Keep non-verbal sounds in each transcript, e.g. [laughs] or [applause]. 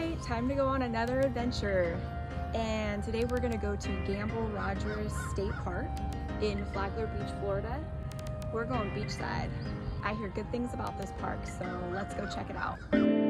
right, time to go on another adventure. And today we're gonna go to Gamble Rogers State Park in Flagler Beach, Florida. We're going beachside. I hear good things about this park, so let's go check it out.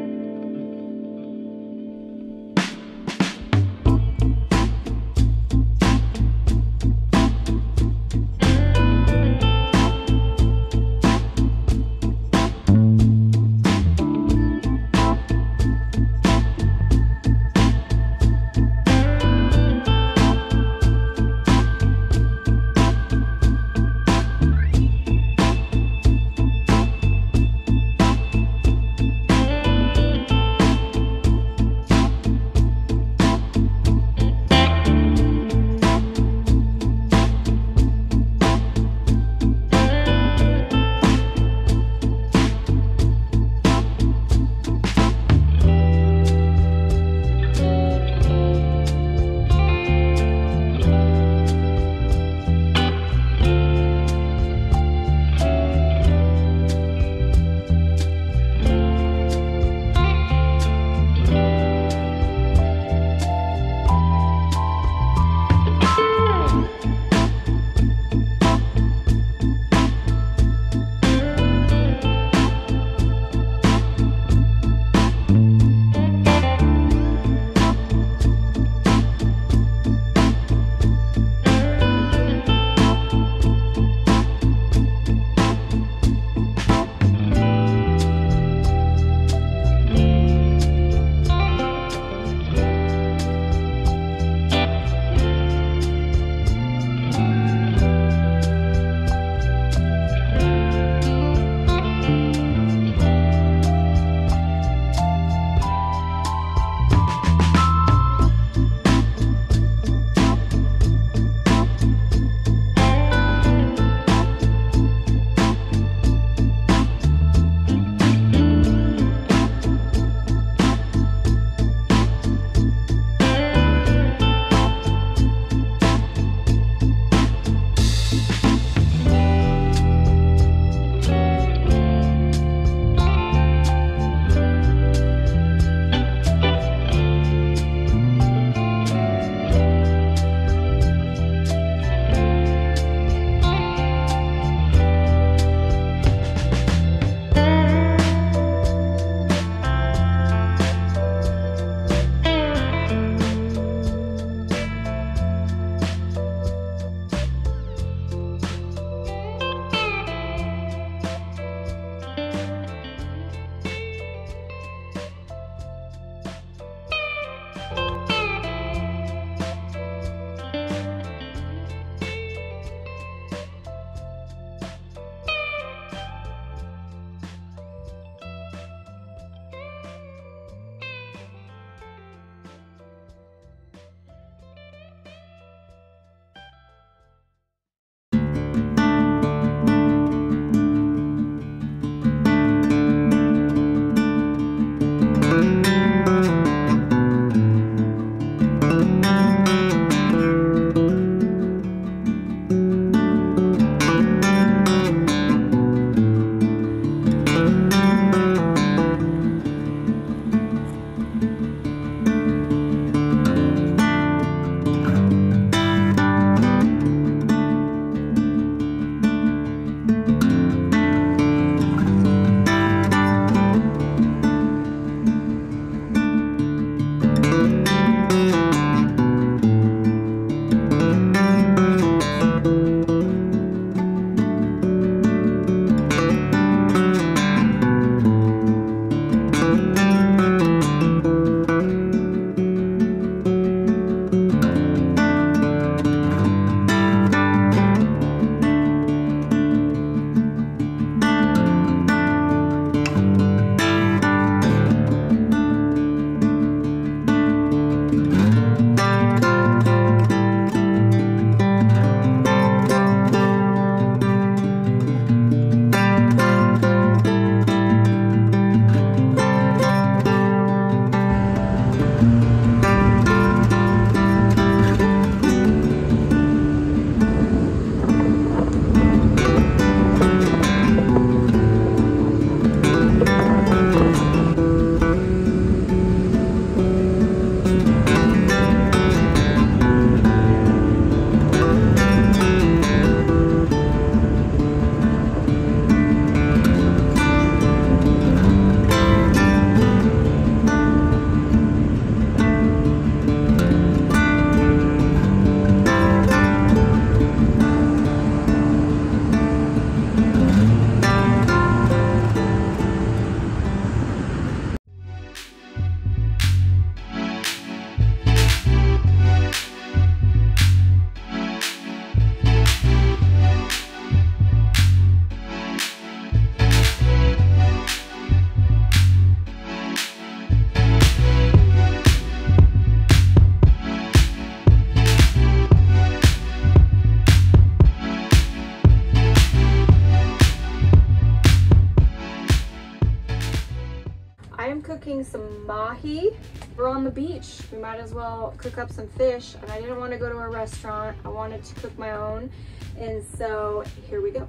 Eating some mahi. We're on the beach. We might as well cook up some fish. And I didn't want to go to a restaurant. I wanted to cook my own. And so here we go.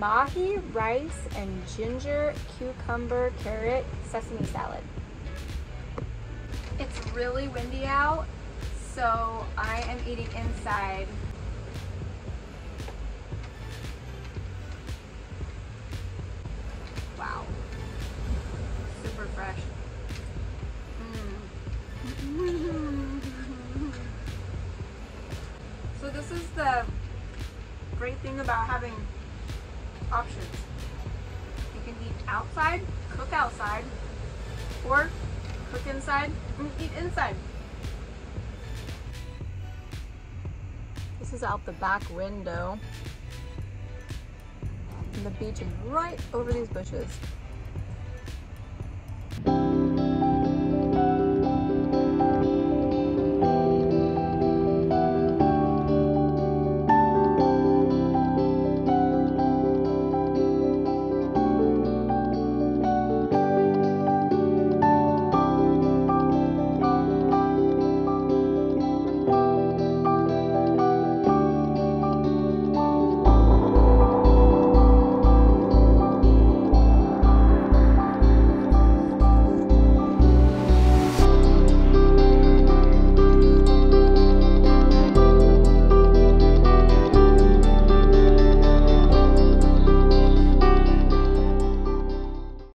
Mahi, rice, and ginger, cucumber, carrot, sesame salad. It's really windy out, so I am eating inside. Wow. Super fresh. Mm. [laughs] so this is the great thing about having options. You can eat outside, cook outside, or cook inside and eat inside. This is out the back window. And the beach is right over these bushes.